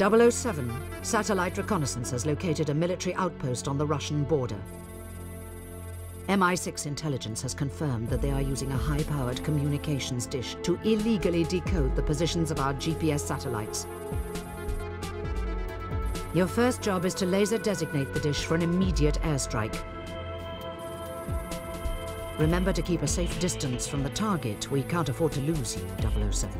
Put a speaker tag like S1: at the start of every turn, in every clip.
S1: 007, satellite reconnaissance has located a military outpost on the Russian border. MI6 intelligence has confirmed that they are using a high-powered communications dish to illegally decode the positions of our GPS satellites. Your first job is to laser designate the dish for an immediate airstrike. Remember to keep a safe distance from the target. We can't afford to lose you, 007.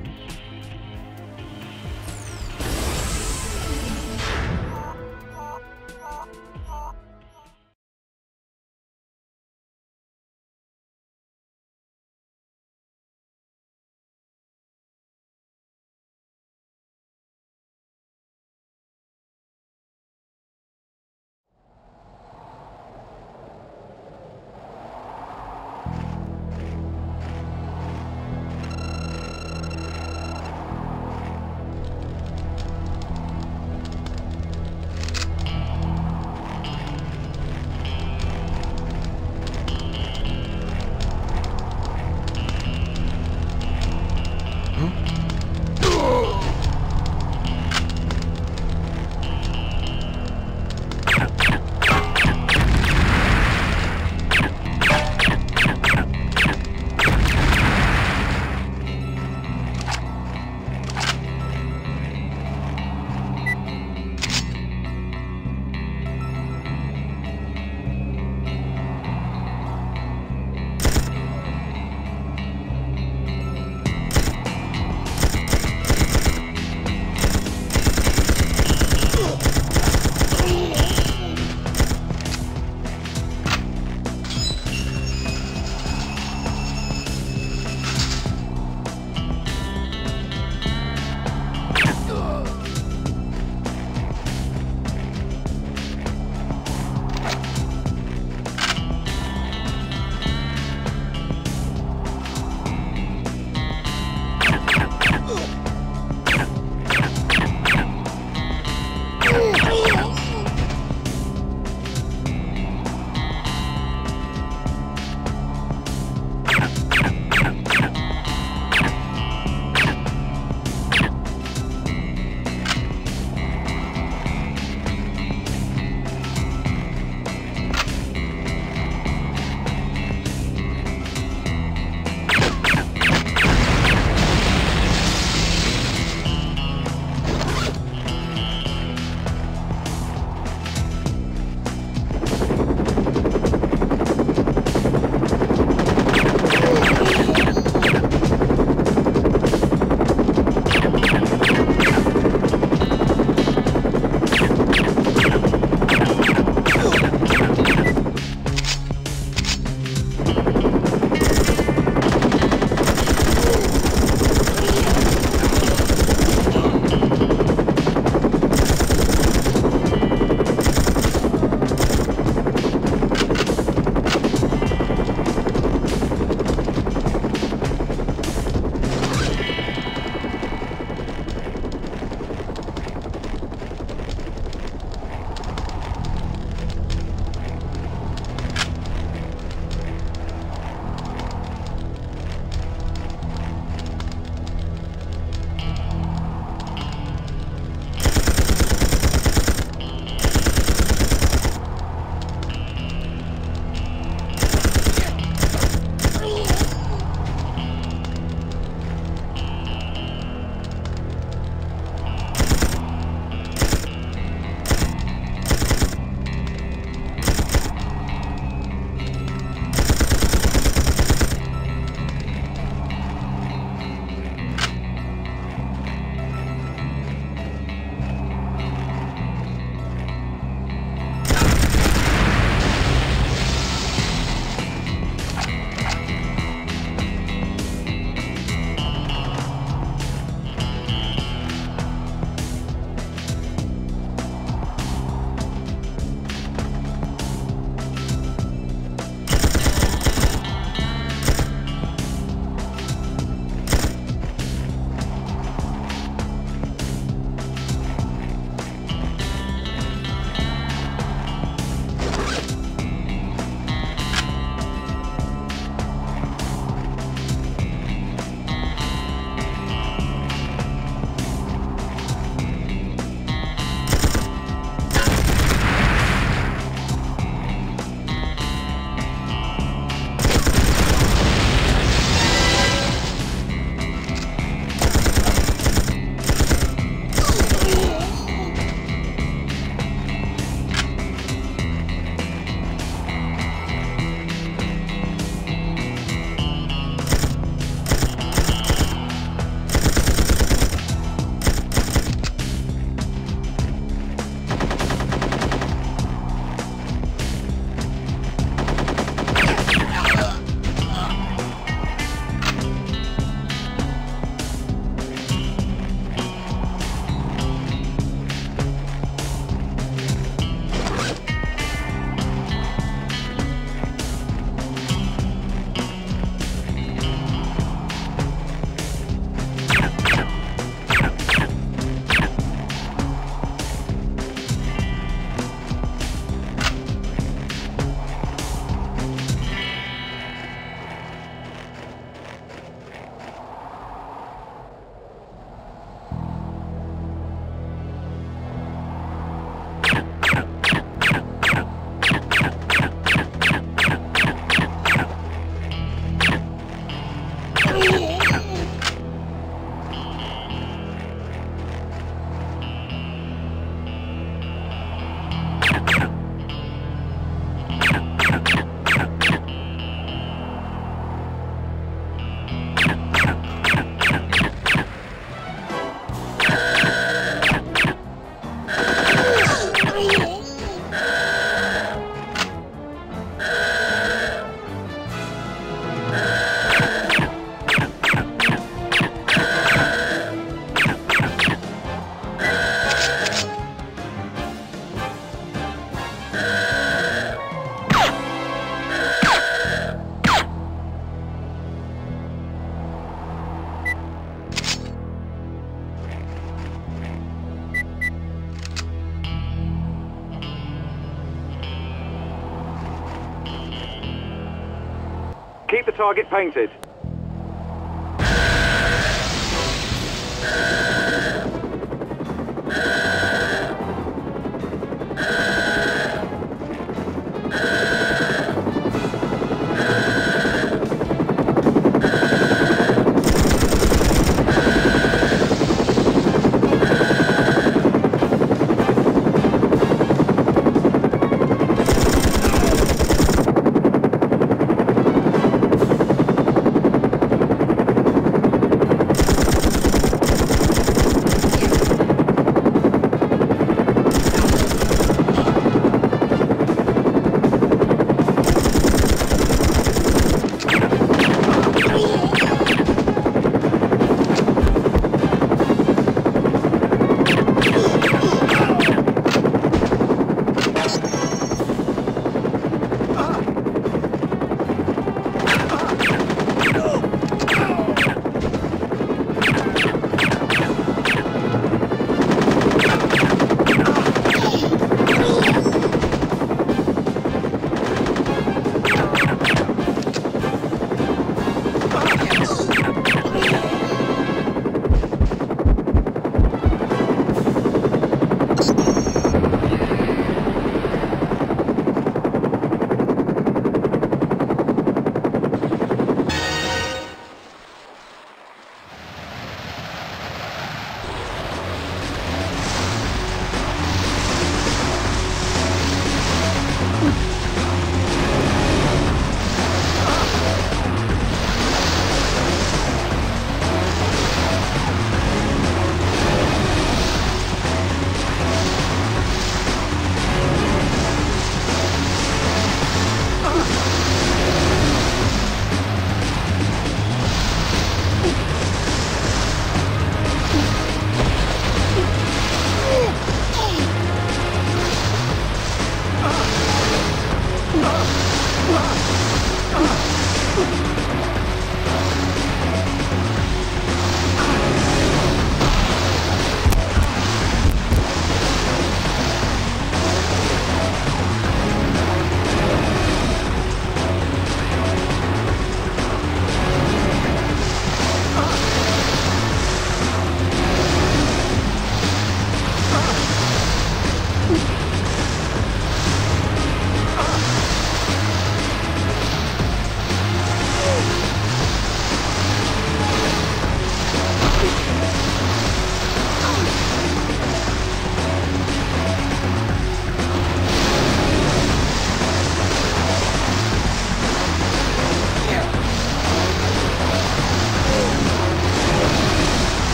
S2: Keep the target painted.